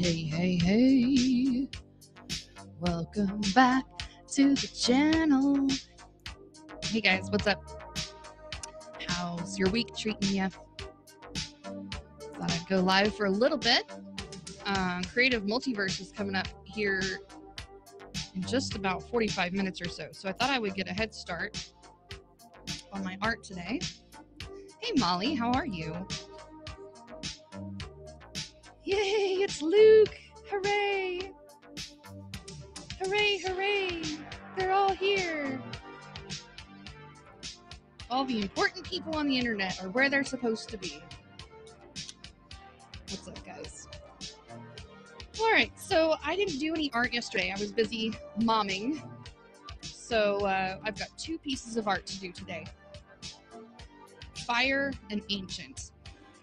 Hey, hey, hey. Welcome back to the channel. Hey guys, what's up? How's your week treating you? Thought I'd go live for a little bit. Uh, Creative Multiverse is coming up here in just about 45 minutes or so. So I thought I would get a head start on my art today. Hey Molly, how are you? Yay, it's Luke! Hooray! Hooray, hooray! They're all here. All the important people on the internet are where they're supposed to be. What's up, guys? All right, so I didn't do any art yesterday. I was busy momming. So uh, I've got two pieces of art to do today. Fire and ancient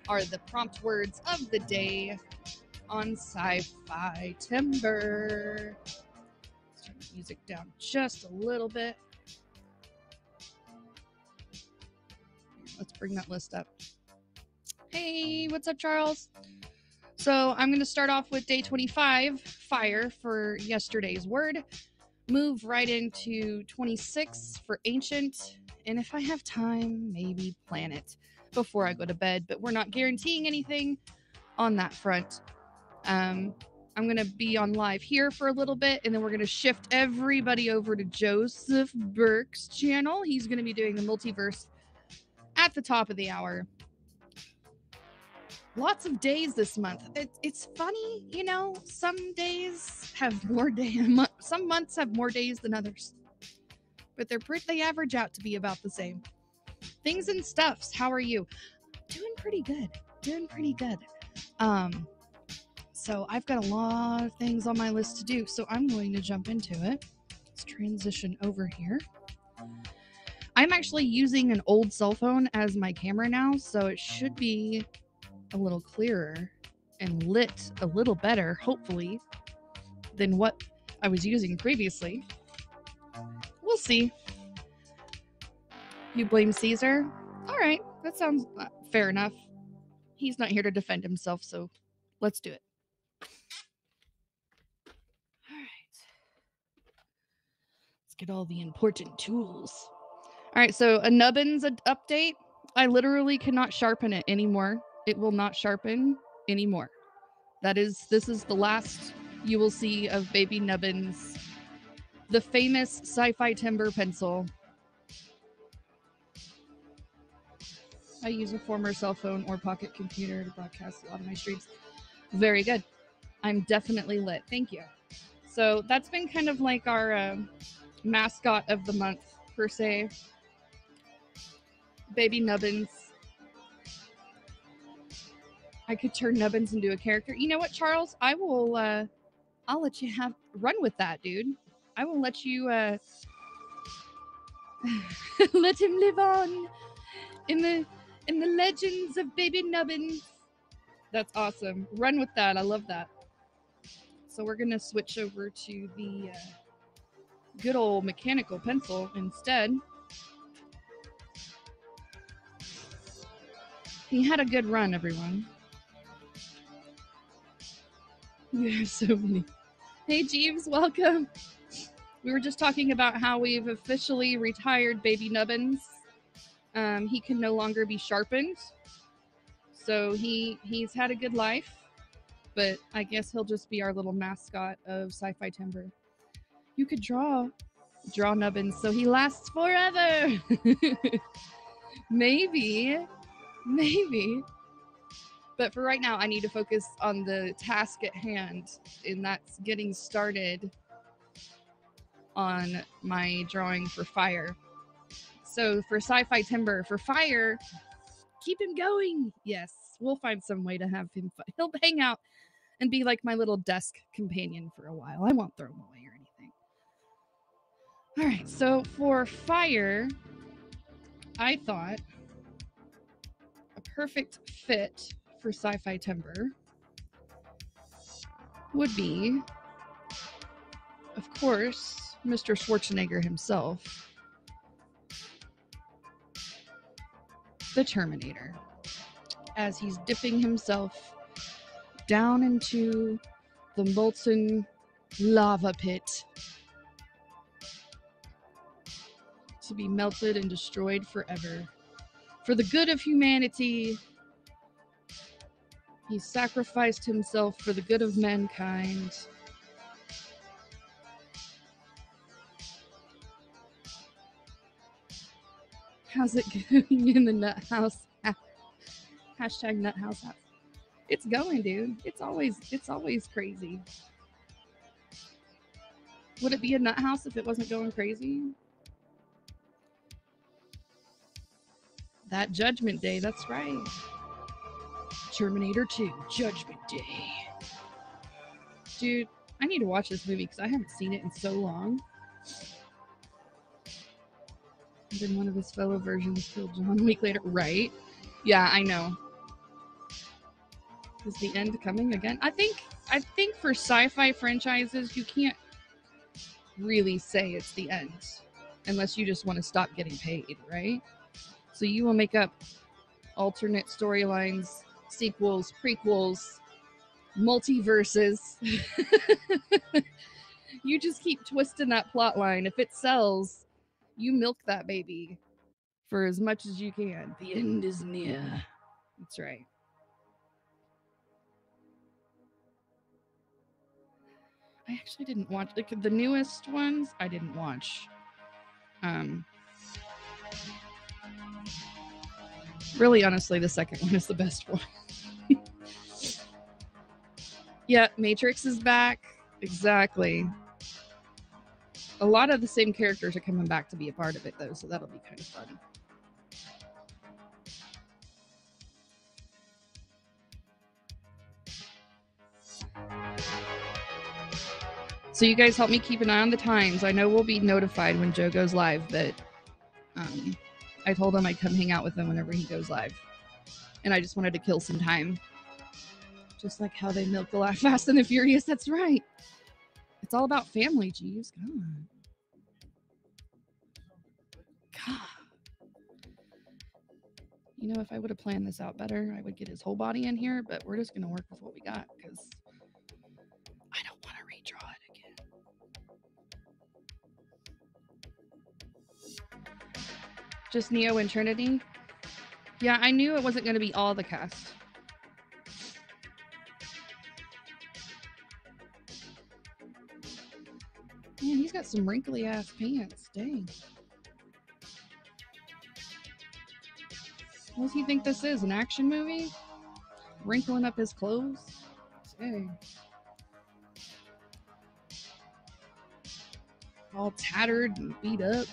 are the prompt words of the day on Scifitember. Let's turn the music down just a little bit. Let's bring that list up. Hey, what's up, Charles? So I'm going to start off with day 25, fire for yesterday's word. Move right into 26 for ancient. And if I have time, maybe planet before I go to bed. But we're not guaranteeing anything on that front. Um, I'm going to be on live here for a little bit, and then we're going to shift everybody over to Joseph Burke's channel. He's going to be doing the multiverse at the top of the hour. Lots of days this month. It, it's funny, you know, some days have more days, some months have more days than others, but they're pretty, they average out to be about the same. Things and stuffs, how are you? Doing pretty good. Doing pretty good. Um, so I've got a lot of things on my list to do. So I'm going to jump into it. Let's transition over here. I'm actually using an old cell phone as my camera now, so it should be a little clearer and lit a little better, hopefully, than what I was using previously. We'll see. You blame Caesar? All right, that sounds uh, fair enough. He's not here to defend himself, so let's do it. All right. Get all the important tools. All right, so a nubbins update. I literally cannot sharpen it anymore. It will not sharpen anymore. That is, this is the last you will see of Baby Nubbins, the famous Scifitember pencil. I use a former cell phone or pocket computer to broadcast a lot of my streams. Very good. I'm definitely lit. Thank you. So that's been kind of like our uh, mascot of the month, per se. Baby Nubbins. I could turn Nubbins into a character. You know what, Charles? I will. Uh, I'll let you have run with that, dude. I will let you uh, let him live on in the in the legends of Baby Nubbins. That's awesome. Run with that. I love that. So we're gonna switch over to the uh, good old mechanical pencil instead. He had a good run, everyone. You have so many. Hey, Jeeves, welcome. We were just talking about how we've officially retired Baby Nubbins. Um, he can no longer be sharpened, so he he's had a good life. But I guess he'll just be our little mascot of Scifitember. You could draw, draw Nubbins so he lasts forever. Maybe, maybe. But for right now, I need to focus on the task at hand, and that's getting started on my drawing for fire. So for Scifitember, for fire, keep him going. Yes, we'll find some way to have him. fi- He'll hang out and be like my little desk companion for a while. I won't throw him away. All right, so for fire, I thought a perfect fit for Scifitember would be, of course, Mr. Schwarzenegger himself, the Terminator, as he's dipping himself down into the molten lava pit to be melted and destroyed forever. For the good of humanity, he sacrificed himself for the good of mankind. How's it going in the nut house? Hashtag nut house. It's going, dude. It's always it's always crazy. Would it be a nut house if it wasn't going crazy? That Judgment Day, that's right. Terminator 2, Judgment Day. Dude, I need to watch this movie because I haven't seen it in so long. Then one of his fellow versions killed John a week later. Right. Yeah, I know. Is the end coming again? I think I think for sci-fi franchises you can't really say it's the end unless you just want to stop getting paid, right? So you will make up alternate storylines, sequels, prequels, multiverses. you just keep twisting that plot line. If it sells, you milk that baby for as much as you can. The end is near. That's right. I actually didn't watch like the newest ones. I didn't watch. Um, really, honestly, the second one is the best one. yeah, Matrix is back. Exactly. A lot of the same characters are coming back to be a part of it, though, so that'll be kind of fun. So you guys help me keep an eye on the times. I know we'll be notified when Joe goes live, but um, I told him I'd come hang out with him whenever he goes live. And I just wanted to kill some time. Just like how they milk the laugh fast and the furious. That's right. It's all about family, jeez. God. God. You know, if I would have planned this out better, I would get his whole body in here, but we're just going to work with what we got because Just Neo and Trinity? Yeah, I knew it wasn't going to be all the cast. Man, he's got some wrinkly ass pants. Dang. What does he think this is? An action movie? Wrinkling up his clothes? Dang. All tattered and beat up.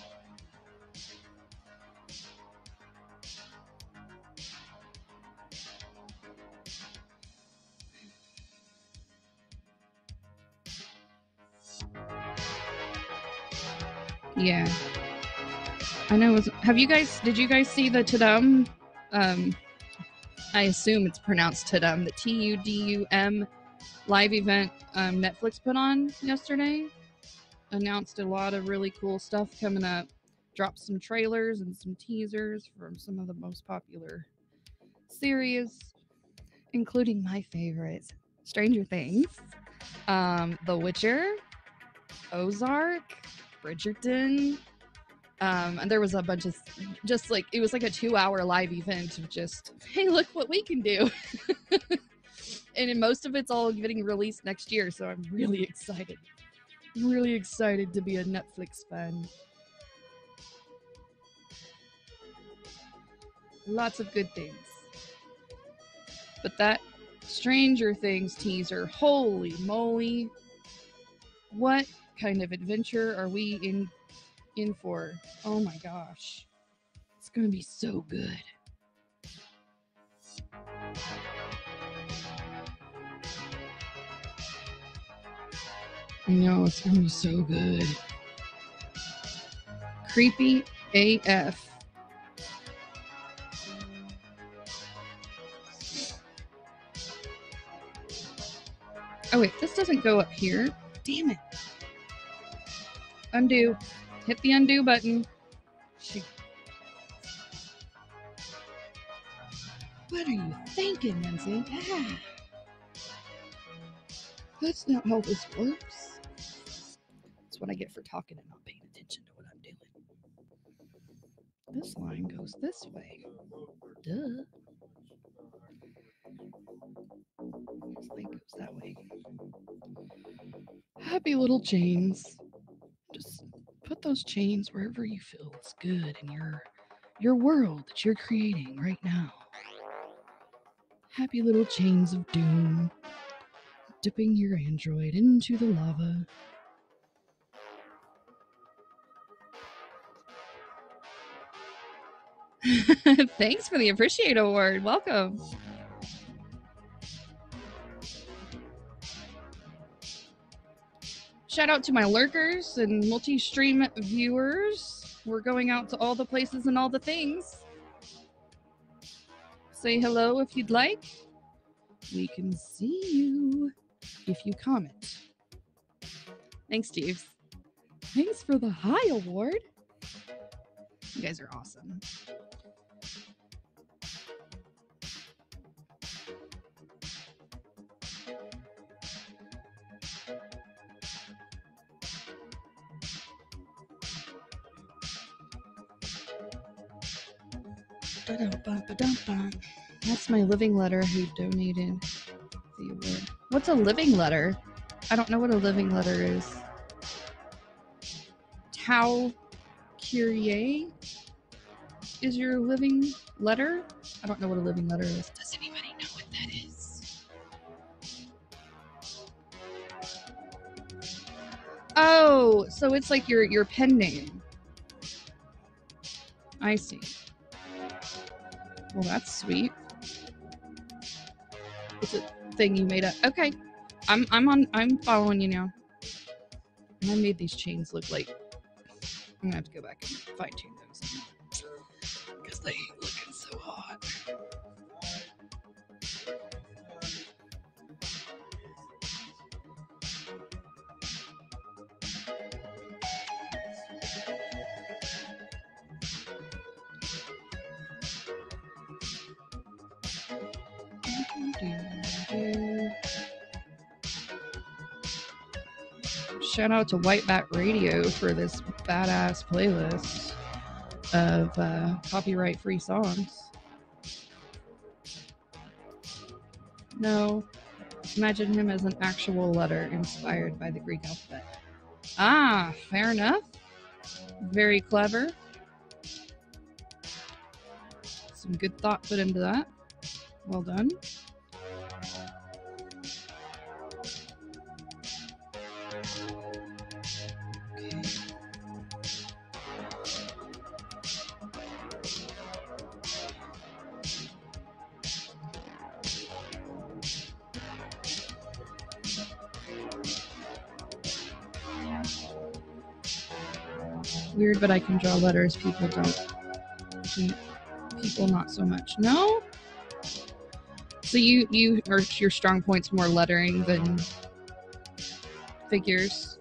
Yeah. I know. Have you guys? Did you guys see the Tudum? Um, I assume it's pronounced Tudum. The T U D U M live event um, Netflix put on yesterday. Announced a lot of really cool stuff coming up. Dropped some trailers and some teasers from some of the most popular series, including my favorites: Stranger Things, um, The Witcher, Ozark, Bridgerton. Um, and there was a bunch of just like it was like a two hour live event of just hey look what we can do. And most of it's all getting released next year so i'm really excited. Really excited to be a netflix fan. Lots of good things. But that stranger things teaser holy moly. What kind of adventure are we in in for? Oh my gosh. It's going to be so good. I know it's going to be so good. Creepy AF. Oh wait, this doesn't go up here. Damn it. Undo. Hit the undo button. What are you thinking, Lindsay? Ah. That's not how this works. That's what I get for talking and not paying attention to what I'm doing. This line goes this way. Duh. This line goes that way. Happy little chains. Those chains wherever you feel is good in your your world that you're creating right now. Happy little chains of doom dipping your android into the lava. Thanks for the Appreciate Award. Welcome. Shout out to my lurkers and multi stream viewers. We're going out to all the places and all the things. Say hello if you'd like. We can see you if you comment. Thanks, Jeeves. Thanks for the high award. You guys are awesome. That's my living letter who donated the award. What's a living letter? I don't know what a living letter is. Tau Kyrie is your living letter? I don't know what a living letter is. Does anybody know what that is? Oh, so it's like your your pen name. I see. Well, that's sweet. It's a thing you made up. Okay, I'm I'm on. I'm following you now. And I made these chains look like. I'm gonna have to go back and fine tune Shout out to White Bat Audio for this badass playlist of uh, copyright free songs. No, imagine him as an actual letter inspired by the Greek alphabet. Ah, fair enough. Very clever. Some good thought put into that. Well done. But I can draw letters. People don't. People not so much. No. So you you are your strong points more lettering than figures.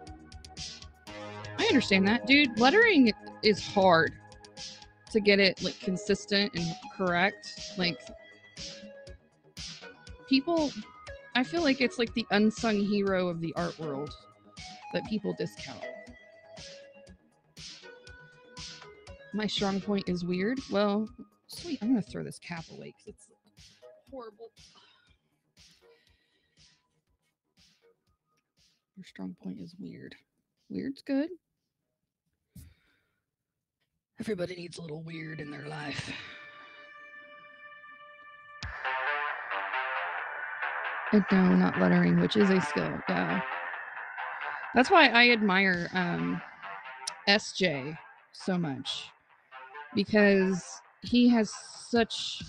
I understand that, dude. Lettering is hard to get it like consistent and correct. Like people I feel like it's like the unsung hero of the art world that people discount. My strong point is weird. Well, sweet. I'm gonna throw this cap away because it's horrible. Your strong point is weird. Weird's good. Everybody needs a little weird in their life. And no, not lettering, which is a skill. Yeah. That's why I admire um, SJ so much because he has such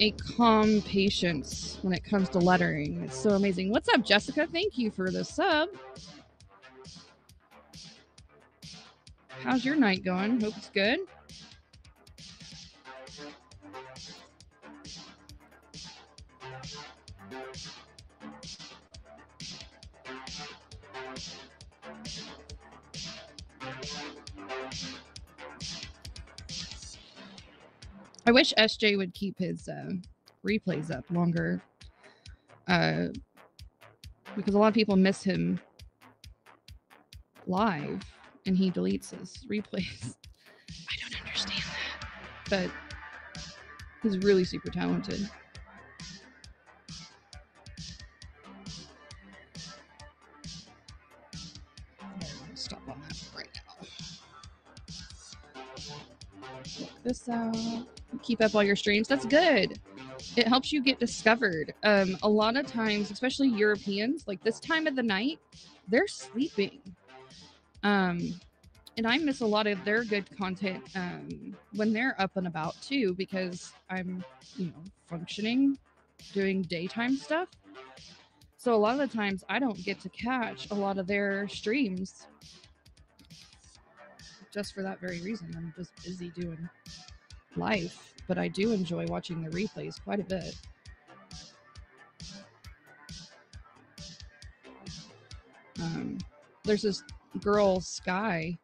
a calm patience when it comes to lettering. It's so amazing. What's up, Jessica? Thank you for the sub. How's your night going? Hope it's good. I wish SJ would keep his uh, replays up longer. Uh, because a lot of people miss him live and he deletes his replays. I don't understand that. But he's really super talented. Stop on that right now. Check this out. Keep up all your streams. That's good. It helps you get discovered. Um, a lot of times, especially Europeans, like this time of the night, they're sleeping. Um, and I miss a lot of their good content um, when they're up and about too, because I'm, you know, functioning, doing daytime stuff. So a lot of the times I don't get to catch a lot of their streams just for that very reason. I'm just busy doing life, but I do enjoy watching the replays quite a bit. Um, there's this girl, Sky,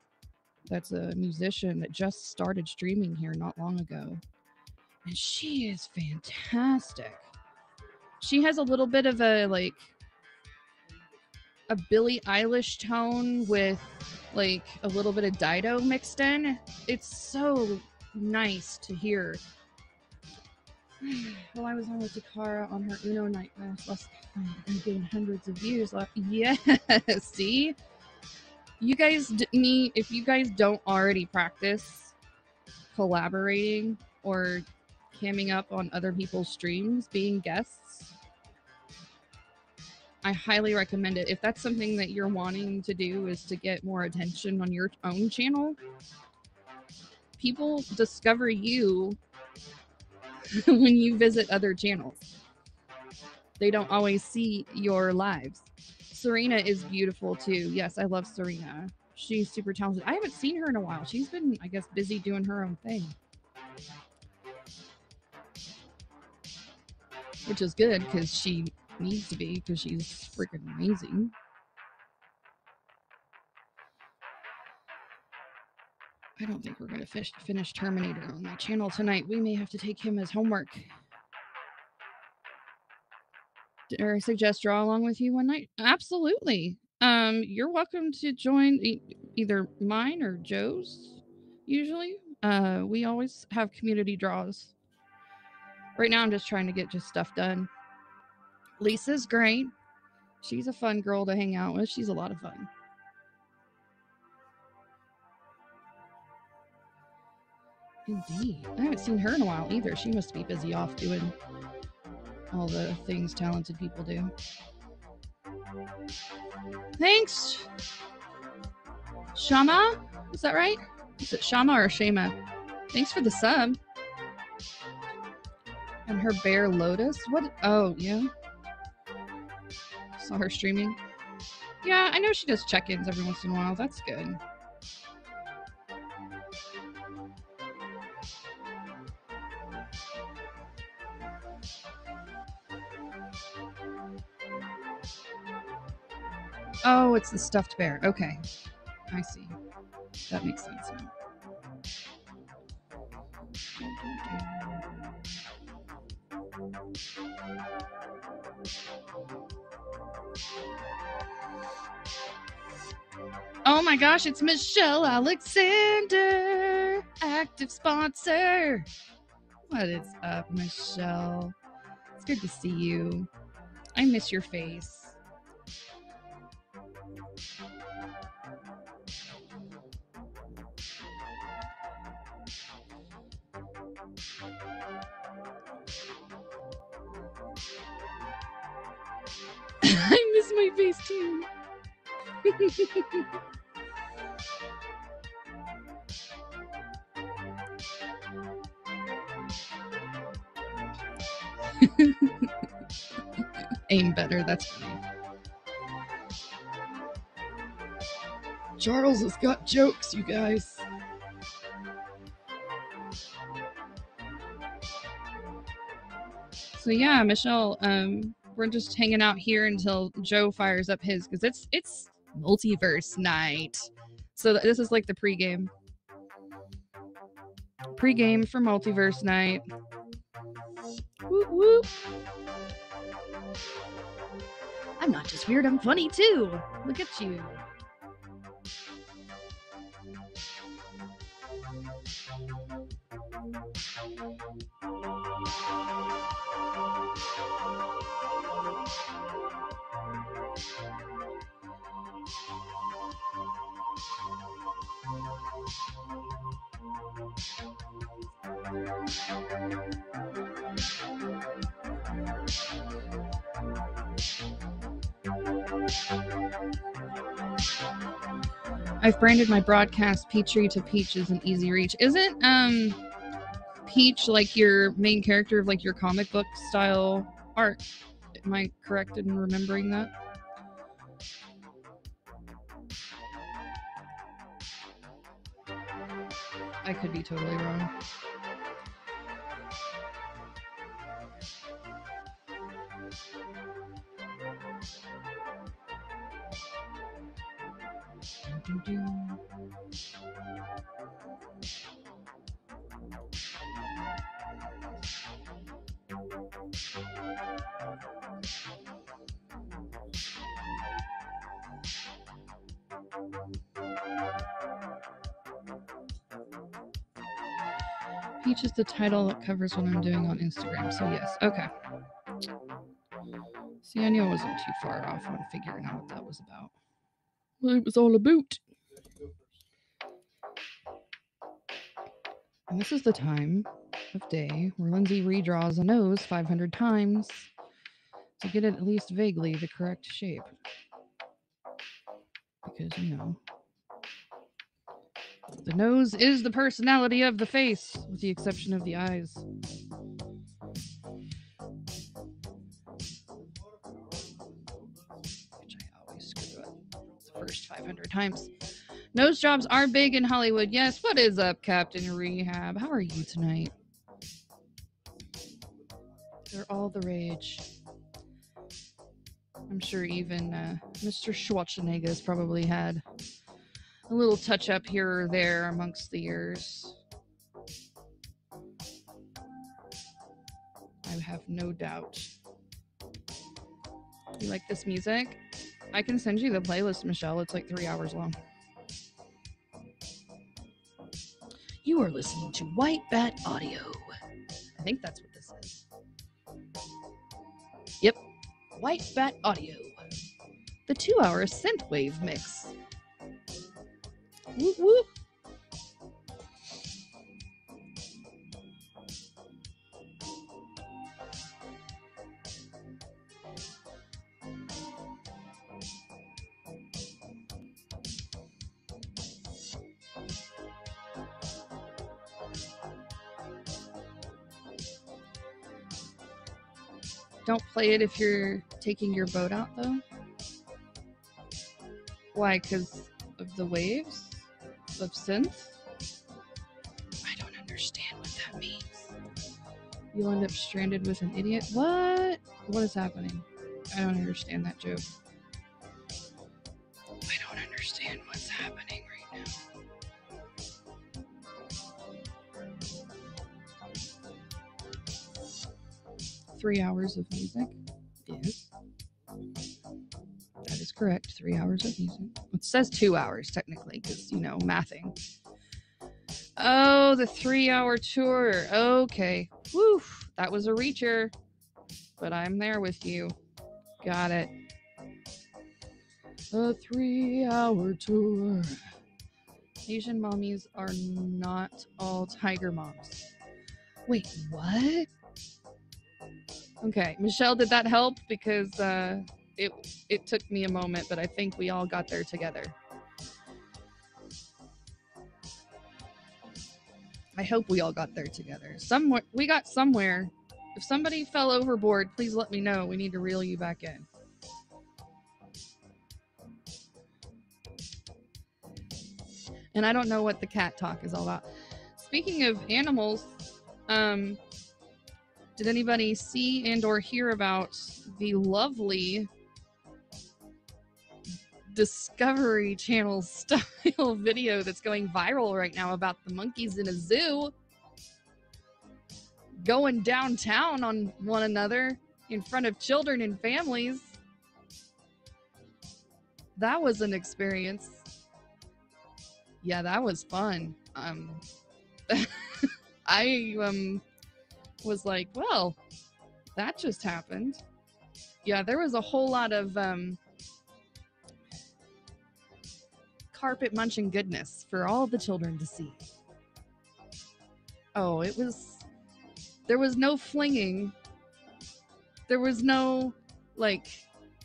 that's a musician that just started streaming here not long ago. And she is fantastic. She has a little bit of a like a Billie Eilish tone with like a little bit of Dido mixed in. It's so nice to hear. Well, I was on with Takara on her Uno night last last and getting hundreds of views. Last, yes, see, you guys need if you guys don't already practice collaborating or camming up on other people's streams, being guests. I highly recommend it. If that's something that you're wanting to do is to get more attention on your own channel, people discover you when you visit other channels. They don't always see your lives. Serena is beautiful too. Yes, I love Serena. She's super talented. I haven't seen her in a while. She's been, I guess, busy doing her own thing. Which is good because she needs to be because she's freaking amazing. I don't think we're going to finish Terminator on my channel tonight. We may have to take him as homework. Or suggest draw along with you one night? Absolutely. Um, you're welcome to join e- either mine or Joe's. Usually, uh, we always have community draws. Right now, I'm just trying to get just stuff done. Lisa's great. She's a fun girl to hang out with. She's a lot of fun. Indeed. I haven't seen her in a while either. She must be busy off doing all the things talented people do. Thanks. Shama? Is that right? Is it Shama or Shema? Thanks for the sub. And her bear Lotus? What? Oh, yeah. Saw her streaming. Yeah, I know she does check ins every once in a while. That's good. Oh, it's the stuffed bear. Okay. I see. That makes sense. Oh my gosh, it's Michelle Alexander, active sponsor. What is up, Michelle? It's good to see you. I miss your face. My face too. Aim better, that's funny. Charles has got jokes, you guys. So yeah, Michelle, um, we're just hanging out here until Joe fires up his because it's it's multiverse night. So th- this is like the pregame. Pregame for multiverse night. Whoop whoop. I'm not just weird, I'm funny too. Look at you. I've branded my broadcast Peachtree to Peach is an easy reach. Isn't um Peach like your main character of like your comic book style art? Am I correct in remembering that? I could be totally wrong. Title that covers what I'm doing on Instagram. So yes, okay. See, I knew I wasn't too far off on figuring out what that was about. What it was all about. And this is the time of day where Lindsay redraws a nose 500 times to get it at least vaguely the correct shape. Because, you know, the nose is the personality of the face, with the exception of the eyes. Which I always screw up the first 500 times. Nose jobs are big in Hollywood. Yes. What is up, Captain Rehab? How are you tonight? They're all the rage. I'm sure even uh, Mr. Schwarzenegger has probably had a little touch up here or there amongst the years. I have no doubt. You like this music? I can send you the playlist, Michelle. It's like three hours long. You are listening to White Bat Audio. I think that's what this is. Yep, White Bat Audio. The two hour synthwave mix. Whoop whoop. Don't play it if you're taking your boat out, though. Why? Because of the waves synth? I don't understand what that means. You'll end up stranded with an idiot. What? What is happening? I don't understand that joke. I don't understand what's happening right now. Three hours of music correct. Three hours of music. It says two hours technically, because you know, mathing. Oh, the three hour tour. Okay. Woo. That was a reacher. But I'm there with you. Got it. A three hour tour. Asian mommies are not all tiger moms. Wait, what? Okay, Michelle, did that help? Because uh, it it took me a moment, but I think we all got there together. I hope we all got there together. Somewhere we got somewhere. If somebody fell overboard, please let me know. We need to reel you back in. And I don't know what the cat talk is all about. Speaking of animals, um, did anybody see and or hear about the lovely Discovery Channel style video that's going viral right now about the monkeys in a zoo going downtown on one another in front of children and families. that was an experience. Yeah, that was fun. Um, I um was like, well, that just happened. Yeah, there was a whole lot of um carpet munching goodness for all the children to see. Oh, it was there was no flinging. There was no like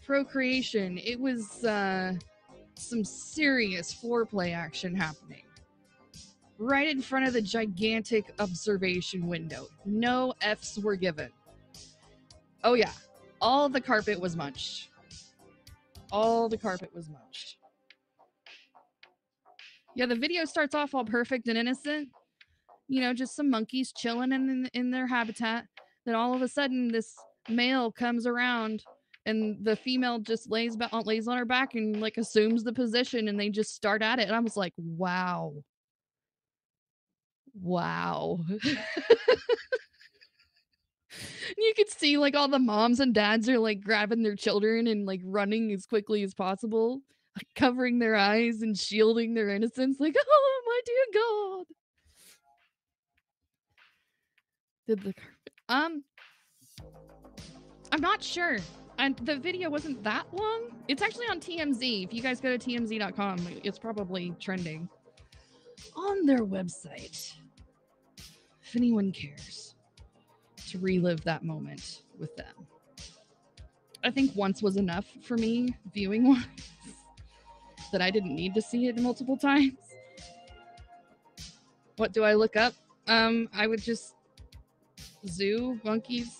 procreation. It was uh some serious foreplay action happening right in front of the gigantic observation window. No F's were given. Oh, yeah. All the carpet was munched. All the carpet was munched. Yeah, the video starts off all perfect and innocent. You know, just some monkeys chilling in, in their habitat. Then all of a sudden, this male comes around and the female just lays, ba- uh, lays on her back and like assumes the position and they just start at it. And I was like, wow Wow. you could see like all the moms and dads are like grabbing their children and like running as quickly as possible, like, covering their eyes and shielding their innocence. Like, oh my dear God. Did the um I'm not sure. And the video wasn't that long. It's actually on TMZ. If you guys go to tmz.com, it's probably trending on their website if anyone cares to relive that moment with them. I think once was enough for me viewing that I didn't need to see it multiple times. What do I look up? Um, I would just zoo monkeys.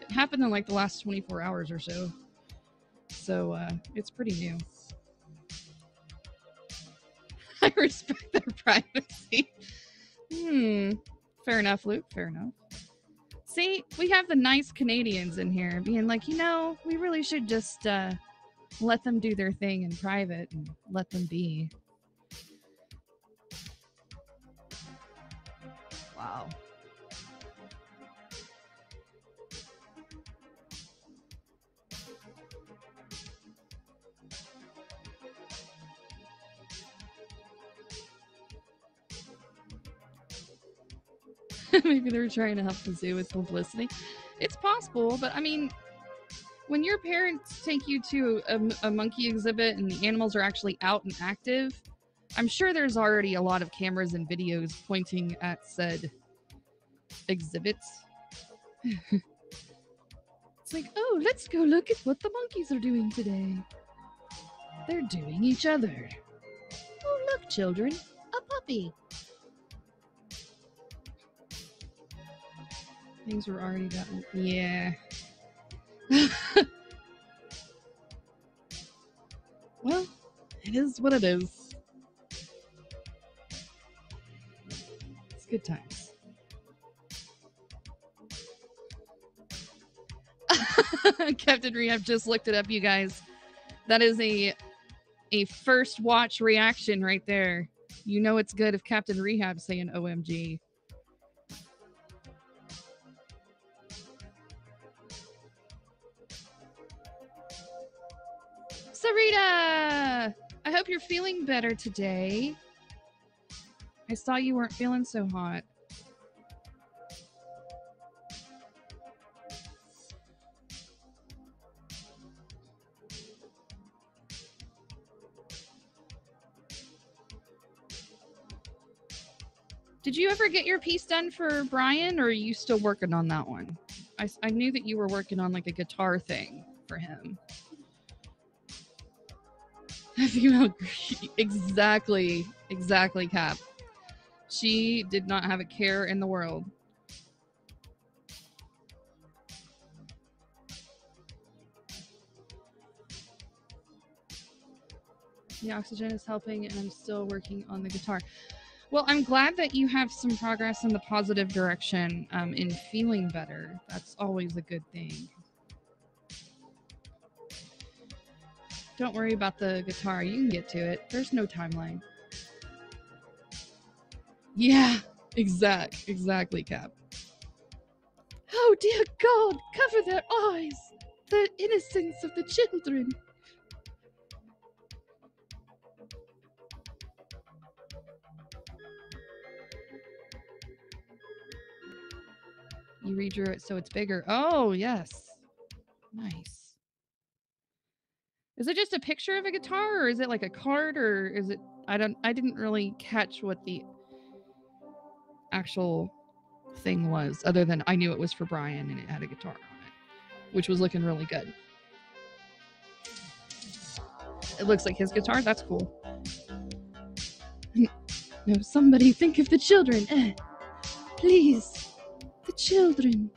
It happened in like the last 24 hours or so. So uh, it's pretty new. I respect their privacy. Hmm. Fair enough, Luke. Fair enough. See, we have the nice Canadians in here being like, you know, we really should just uh, let them do their thing in private and let them be. Wow. Maybe they're trying to help the zoo with publicity. It's possible, but I mean, when your parents take you to a, a, monkey exhibit and the animals are actually out and active, I'm sure there's already a lot of cameras and videos pointing at said exhibits. it's like, oh, let's go look at what the monkeys are doing today. They're doing each other. Oh, look, children, a puppy. Things were already done. Yeah. well, it is what it is. It's good times. Captain Rehab just looked it up, you guys. That is a a first watch reaction right there. You know it's good if Captain Rehab saying OMG. Sarita! I hope you're feeling better today. I saw you weren't feeling so hot. Did you ever get your piece done for Brian, or are you still working on that one? I, I knew that you were working on like a guitar thing for him. Female exactly. Exactly cap. She did not have a care in the world. The oxygen is helping and i'm still working on the guitar. Well i'm glad that you have some progress in the positive direction um, in feeling better. That's always a good thing Don't worry about the guitar. You can get to it. There's no timeline. Yeah, exact, exactly, Cap. Oh dear God, cover their eyes. the innocence of the children. You redrew it so it's bigger. Oh, yes. Nice. Is it just a picture of a guitar or is it like a card or is it I don't I didn't really catch what the actual thing was other than I knew it was for Brian and it had a guitar on it, which was looking really good. It looks like his guitar. That's cool. no, somebody think of the children. Eh. Please. The children.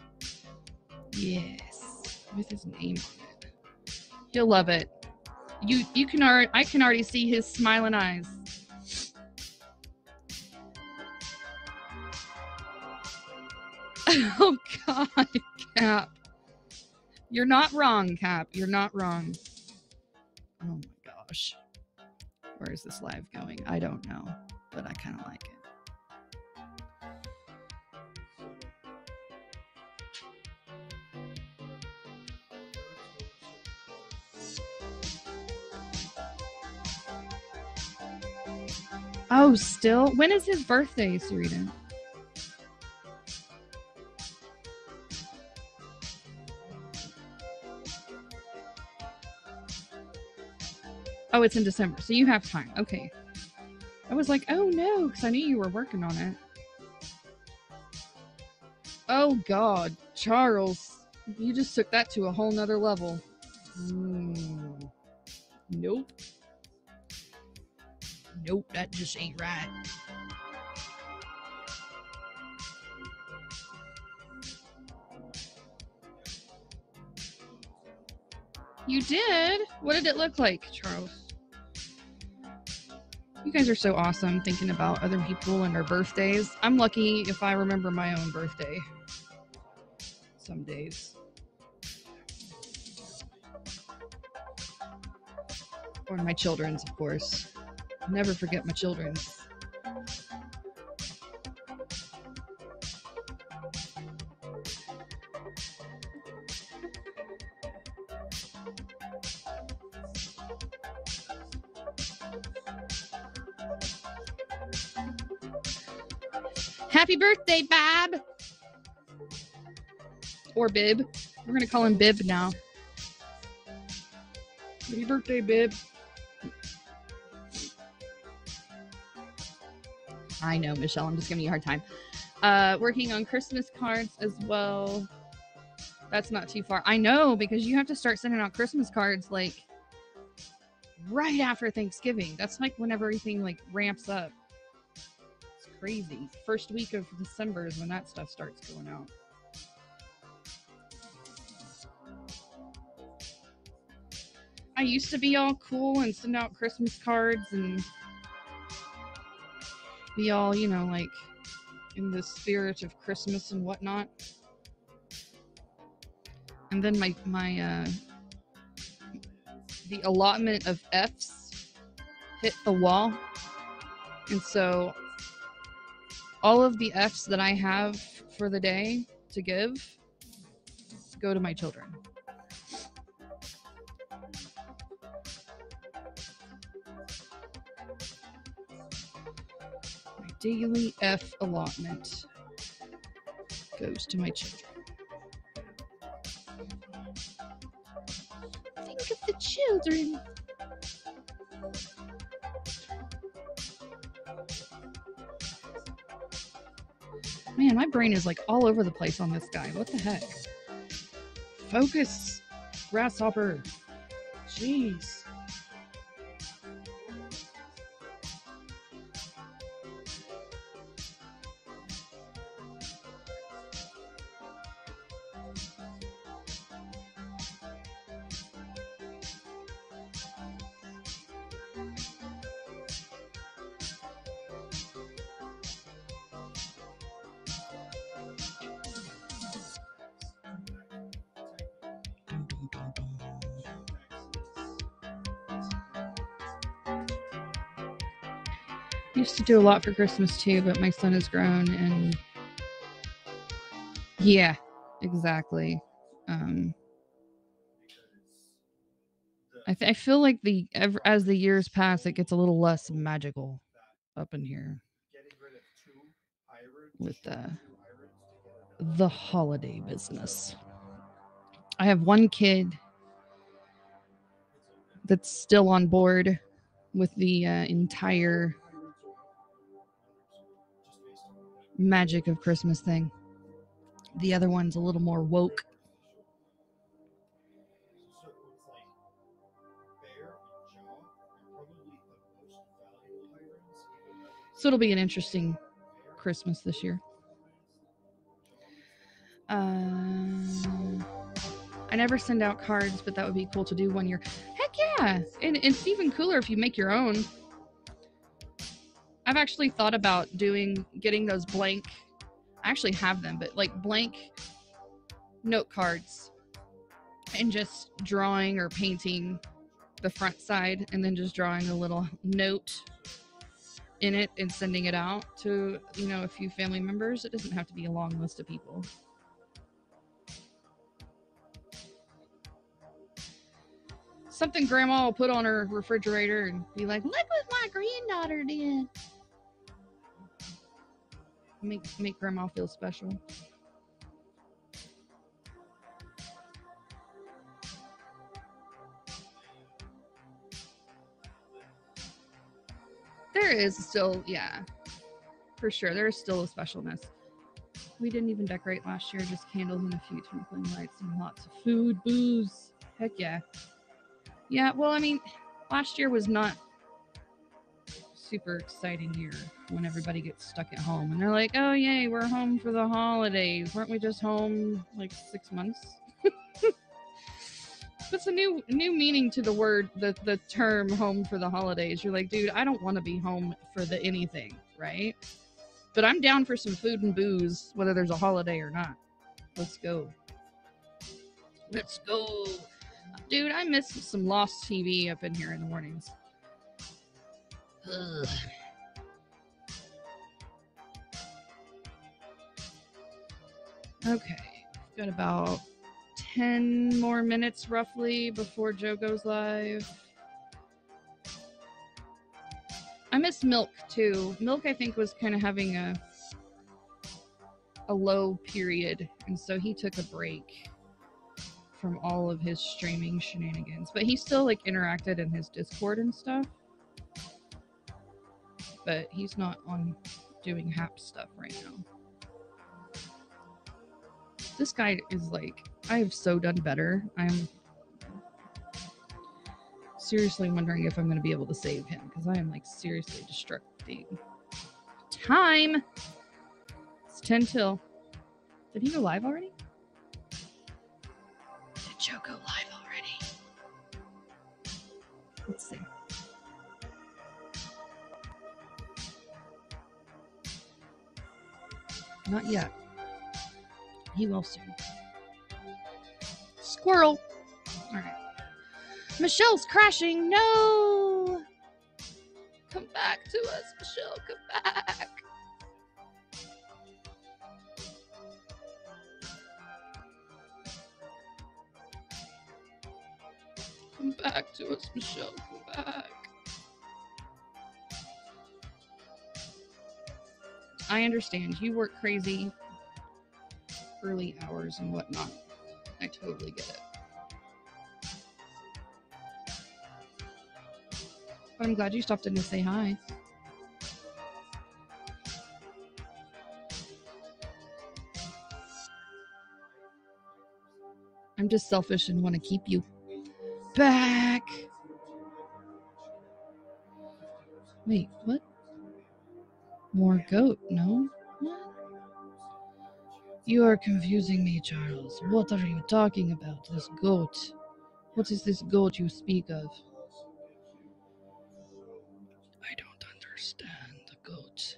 Yes. With his name on it. He'll love it. You you can already I can already see his smiling eyes. Oh God, Cap. You're not wrong, Cap. You're not wrong. Oh my gosh. Where is this live going? I don't know, but I kind of like it. Oh, still? When is his birthday, Sarita? Oh, it's in December, so you have time. Okay. I was like, oh no, because I knew you were working on it. Oh God, Charles, you just took that to a whole nother level. Mm. Nope. Nope, that just ain't right. You did? What did it look like, Charles? You guys are so awesome thinking about other people and their birthdays. I'm lucky if I remember my own birthday. Some days. Or my children's, of course. Never forget my children's. Happy birthday, Bab! Or Bib. We're gonna call him Bib now. Happy birthday, Bib. I know, Michelle. I'm just giving you a hard time. Uh, working on Christmas cards as well. That's not too far. I know because you have to start sending out Christmas cards like right after Thanksgiving. That's like when everything like ramps up. It's crazy. First week of December is when that stuff starts going out. I used to be all cool and send out Christmas cards and be all, you know, like in the spirit of Christmas and whatnot. And then my my uh the allotment of F's hit the wall. And so all of the F's that I have for the day to give go to my children. Daily F allotment goes to my children. Think of the children. Man, my brain is like all over the place on this guy. What the heck? Focus, grasshopper. Jeez. Do a lot for Christmas too, but my son has grown and yeah, exactly. Um I, th- I feel like the as the years pass, it gets a little less magical up in here with the the holiday business. I have one kid that's still on board with the uh, entire magic of Christmas thing. The other one's a little more woke. So it'll be an interesting Christmas this year. Um, I never send out cards, but that would be cool to do one year. Heck yeah! And it's even cooler if you make your own. I've actually thought about doing getting those blank. I actually have them, but like blank note cards and just drawing or painting the front side and then just drawing a little note in it and sending it out to, you know, a few family members. It doesn't have to be a long list of people. something grandma will put on her refrigerator and be like, look what my granddaughter did. Make make grandma feel special. There is still, yeah, for sure. There is still a specialness. We didn't even decorate last year, just candles and a few twinkling lights and lots of food, booze. Heck yeah. Yeah, well, I mean, last year was not super exciting year when everybody gets stuck at home and they're like, "Oh yay, we're home for the holidays." Weren't we just home like 6 months? It's a new new meaning to the word the the term home for the holidays. You're like, "Dude, I don't want to be home for the anything, right?" But I'm down for some food and booze whether there's a holiday or not. Let's go. Let's go. Dude, I miss some lost TV up in here in the mornings. Ugh. Okay, got about 10 more minutes roughly before Joe goes live. I miss Milk too. Milk, I think, was kind of having a a low period, and so he took a break from all of his streaming shenanigans. But he still like interacted in his Discord and stuff. But he's not on doing hap stuff right now. This guy is like, I have so done better. I'm seriously wondering if I'm going to be able to save him because I am like seriously destructing time. It's 10 till. Did he go live already? Did Joe go live Not yet. He will soon. Squirrel. All right. Michelle's crashing. No. Come back to us, Michelle. Come back. Come back to us, Michelle. Come back. I understand. You work crazy early hours and whatnot. I totally get it. But I'm glad you stopped in to say hi. I'm just selfish and want to keep you back. Wait, what? More goat, no? You are confusing me, Charles. What are you talking about? This goat. What is this goat you speak of? I don't understand the goat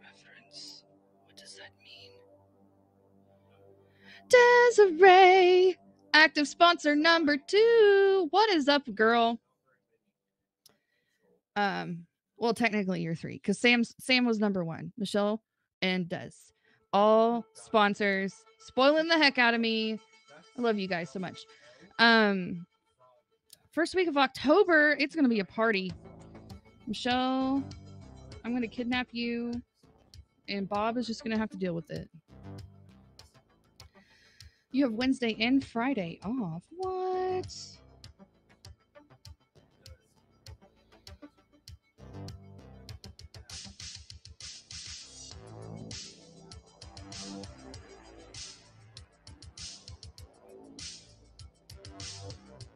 reference. What does that mean? Desiree, active sponsor number two. What is up, girl? Um, well, technically you're three because Sam's Sam was number one. Michelle and Des, all sponsors, spoiling the heck out of me. I love you guys so much. Um, First week of October, it's to be a party. Michelle, I'm to kidnap you, and Bob is just to have to deal with it. You have Wednesday and Friday off. What?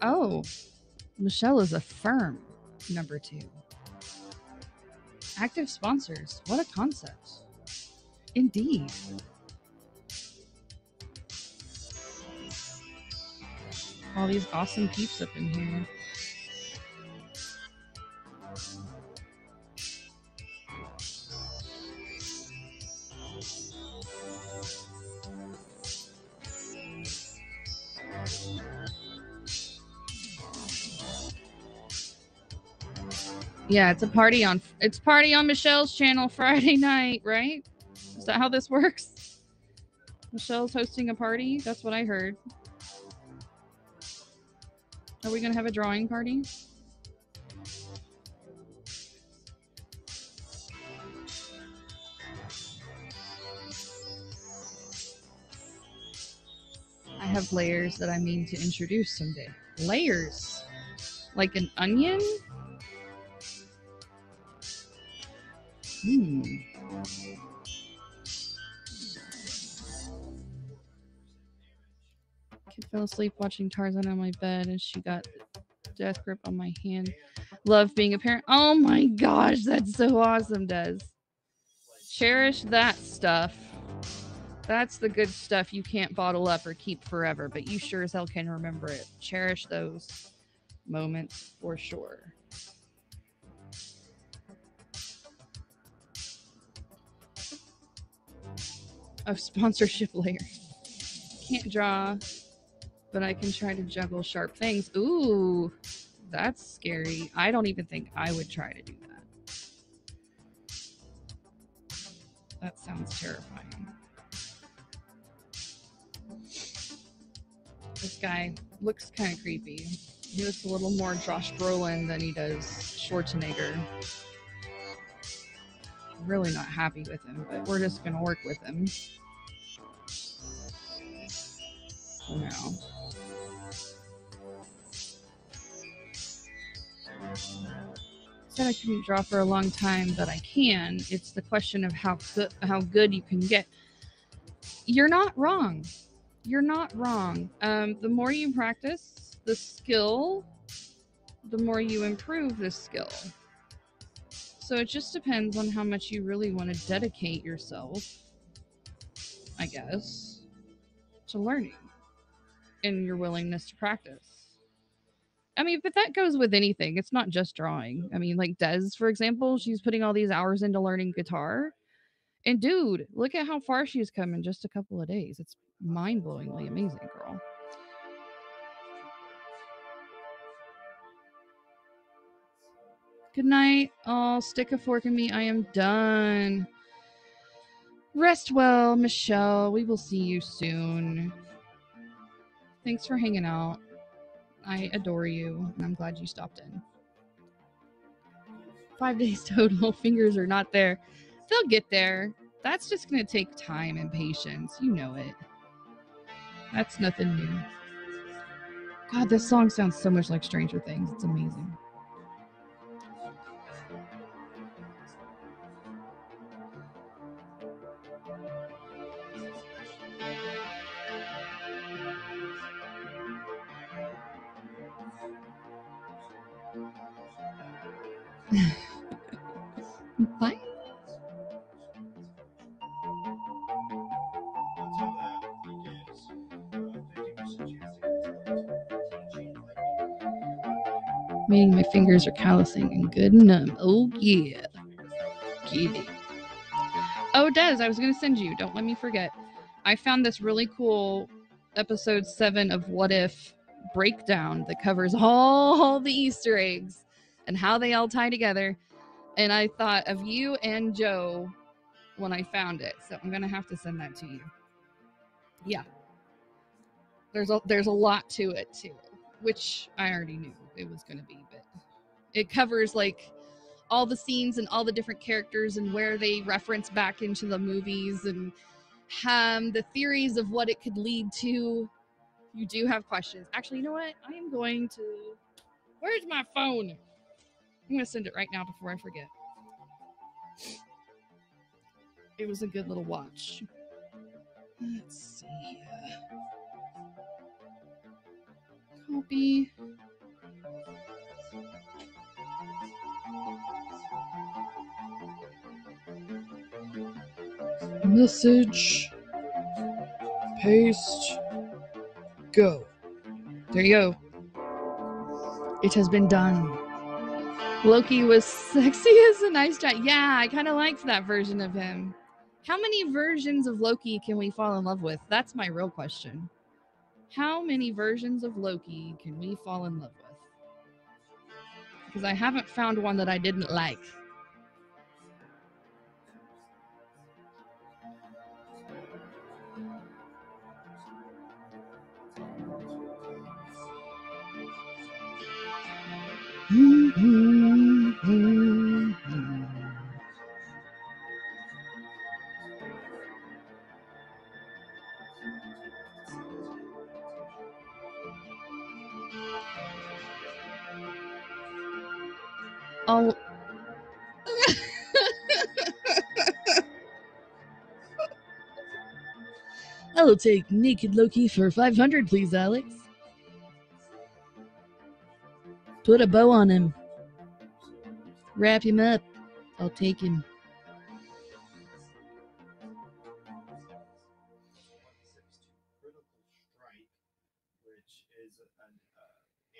Oh, Michelle is a firm number two. Active sponsors. What a concept. Indeed. All these awesome peeps up in here. Yeah, it's a party on it's party on Michelle's channel Friday night, right? Is that how this works? Michelle's hosting a party? That's what I heard. Are we gonna have a drawing party? I have layers that I mean to introduce someday. Layers? Like an onion? Hmm. Kid fell asleep watching Tarzan on my bed and she got death grip on my hand. Love being a parent. Oh my gosh, that's so awesome, Des. Cherish that stuff. That's the good stuff you can't bottle up or keep forever, but you sure as hell can remember it. Cherish those moments for sure. Of sponsorship layer. Can't draw, but I can try to juggle sharp things. Ooh, that's scary. I don't even think I would try to do that. That sounds terrifying. This guy looks kind of creepy. He looks a little more Josh Brolin than he does Schwarzenegger. Really not happy with him, but we're just gonna work with him. now. Said I couldn't draw for a long time, but I can. It's the question of how good how good you can get. You're not wrong. You're not wrong. Um, the more you practice the skill, the more you improve the skill. So it just depends on how much you really want to dedicate yourself, I guess, to learning and your willingness to practice. I mean, but that goes with anything. It's not just drawing. I mean, like Des, for example, she's putting all these hours into learning guitar. And dude, look at how far she's come in just a couple of days. It's mind blowingly amazing, girl. Good night. Oh, stick a fork in me. I am done. Rest well, Michelle. We will see you soon. Thanks for hanging out. I adore you, and I'm glad you stopped in. Five days total. Fingers are not there. They'll get there. That's just going to take time and patience. You know it. That's nothing new. God, this song sounds so much like Stranger Things. It's amazing. Fine. Meaning my fingers are callousing and good and numb. Oh yeah. Get it. Oh, Des, I was gonna send you. Don't let me forget. I found this really cool episode seven of What If breakdown that covers all the Easter eggs and how they all tie together. And I thought of you and Joe when I found it. So I'm gonna have to send that to you. Yeah. There's a there's a lot to it too, which I already knew. it was going to be, but it covers like all the scenes and all the different characters and where they reference back into the movies and um, the theories of what it could lead to. You do have questions. Actually, you know what? I am going to. Where's my phone? I'm going to send it right now before I forget. It was a good little watch. Let's see. Uh, copy. Message. Paste. Go. There you go. It has been done. Loki was sexy as a nice guy. Yeah, I kind of liked that version of him. How many versions of Loki can we fall in love with? That's my real question. How many versions of Loki can we fall in love with? Because I haven't found one that I didn't like. I'll. Oh. I'll take Naked Loki for 500, please, Alex. Put a bow on him. Wrap him up. I'll take him. Critical Strike, which is an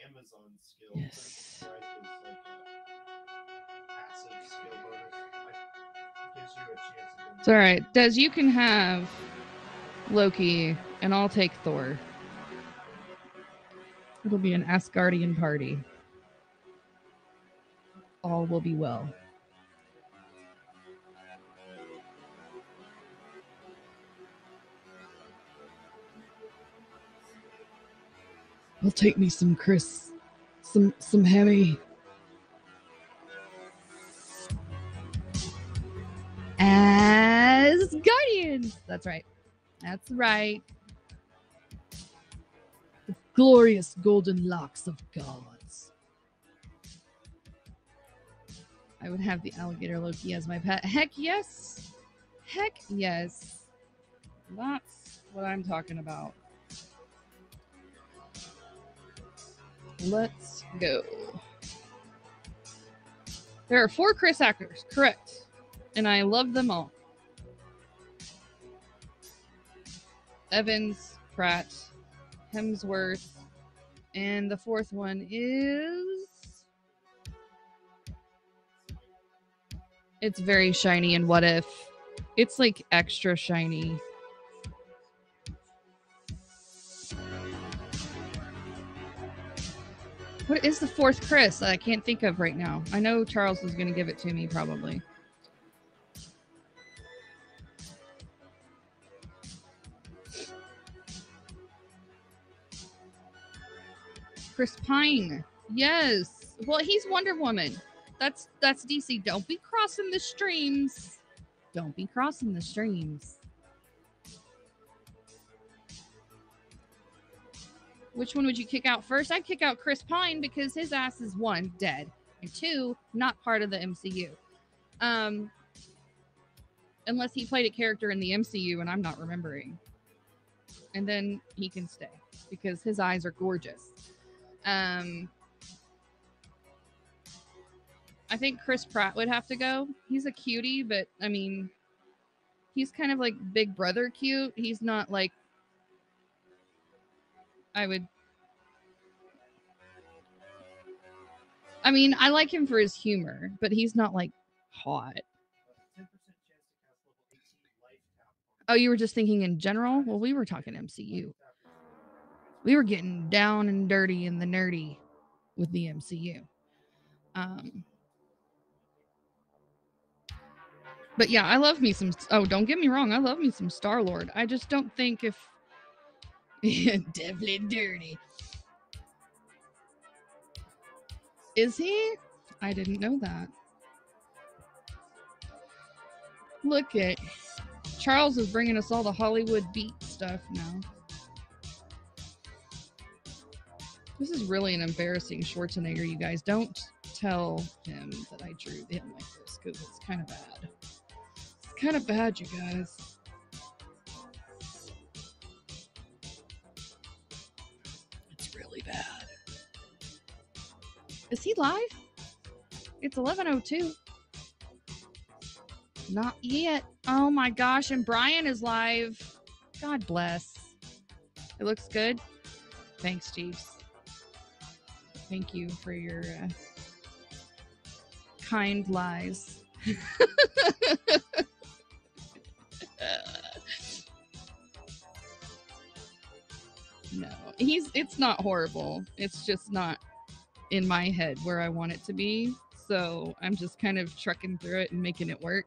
Amazon skill. Yes. Critical Strike is like a passive skill bonus. Like, gives you a chance to It's all right. Des, you can have Loki, and I'll take Thor. It'll be an Asgardian party. All will be well. I'll take me some Chris, some some Hemi. Asgardians. That's right. That's right. The glorious golden locks of gods. I would have the alligator Loki as my pet. Heck yes. Heck yes. That's what I'm talking about. Let's go. There are four Chris actors, correct and I love them all. Evans, Pratt, Hemsworth, and the fourth one is. It's very shiny and what if? It's like extra shiny. What is the fourth Chris that I can't think of right now? I know Charles is going to give it to me probably. Chris Pine. Yes. Well, he's Wonder Woman. That's that's DC. Don't be crossing the streams. Don't be crossing the streams. Which one would you kick out first? I'd kick out Chris Pine because his ass is one, dead, and two, not part of the MCU. Um unless he played a character in the MCU and I'm not remembering. And then he can stay because his eyes are gorgeous. Um, I think Chris Pratt would have to go. He's a cutie, but I mean, he's kind of like Big Brother cute. He's not like I would. I mean, I like him for his humor, but he's not like hot. 10% chance to cast level 18 life tap. Oh, you were just thinking in general? Well, we were talking MCU. we were getting down and dirty and the nerdy with the MCU. Um, but yeah, I love me some. Oh, don't get me wrong, I love me some Star Lord. I just don't think if definitely dirty. Is he? I didn't know that. Look at Charles is bringing us all the Hollywood beat stuff now. This is really an embarrassing Schwarzenegger, you guys. Don't tell him that I drew him like this because it's kind of bad. Kind of bad, you guys. It's really bad. Is he live? It's 11:02. Not yet. Oh my gosh, and Brian is live. God bless. It looks good. Thanks, Jeeves. Thank you for your uh, kind lies. he's it's not horrible. It's just not in my head where I want it to be. So I'm just kind of trucking through it and making it work.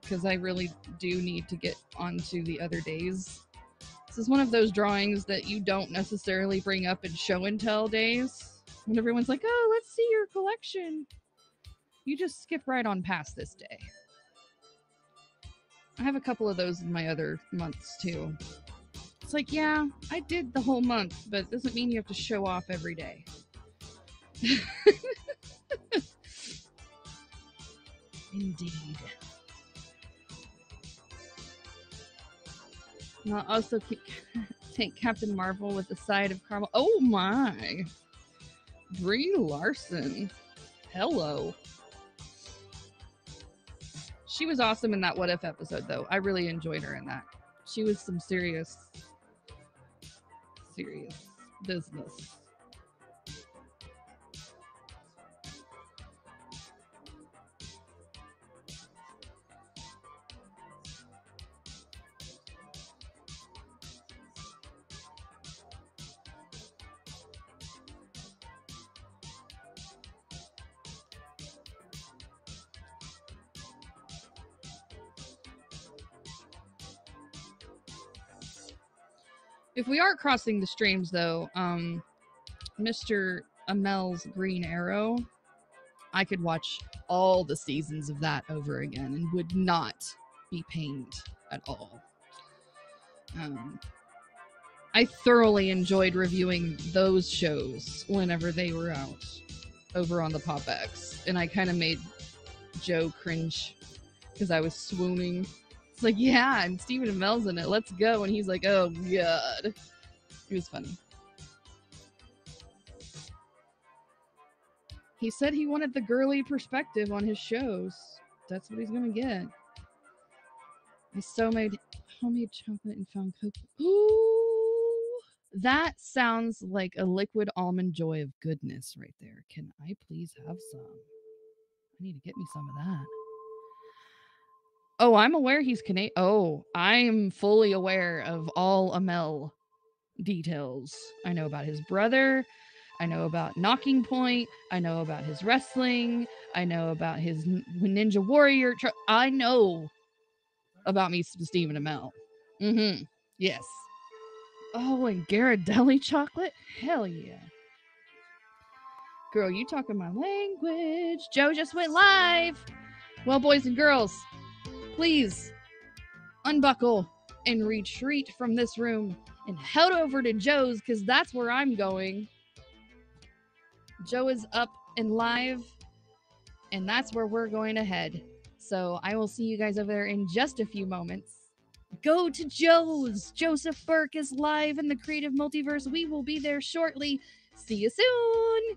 Because I really do need to get onto the other days. This is one of those drawings that you don't necessarily bring up in show and tell days. When everyone's like, oh, let's see your collection. You just skip right on past this day. I have a couple of those in my other months too. It's like, yeah, I did the whole month, but it doesn't mean you have to show off every day. Indeed. I'll also take Captain Marvel with the side of caramel. Oh my! Brie Larson. Hello. She was awesome in that What If episode, though. I really enjoyed her in that. She was some serious, serious business. If we are crossing the streams, though, um, Mr. Amell's Green Arrow, I could watch all the seasons of that over again and would not be pained at all. Um, I thoroughly enjoyed reviewing those shows whenever they were out over on the Pop X, and I kind of made Joe cringe because I was swooning. It's like, yeah, and Stephen Amell's in it. Let's go. And he's like, oh god. It was funny. He said he wanted the girly perspective on his shows. That's what he's gonna get. I so made homemade chocolate and found cocoa. Ooh, that sounds like a liquid almond joy of goodness right there. Can I please have some? I need to get me some of that. Oh, I'm aware he's Canadian. Oh, I'm fully aware of all Amell details. I know about his brother. I know about Knocking Point. I know about his wrestling. I know about his Ninja Warrior. Tr- I know about me, Stephen Amell. Mm-hmm. Yes. Oh, and Ghirardelli chocolate? Hell yeah. Girl, you talking my language. Joe just went live. Well, boys and girls, please unbuckle and retreat from this room and head over to Joe's because that's where I'm going. Joe is up and live, and that's where we're going to head. So I will see you guys over there in just a few moments. Go to Joe's. Joseph Burke is live in the creative multiverse. We will be there shortly. See you soon.